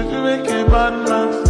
Said you make a bad man.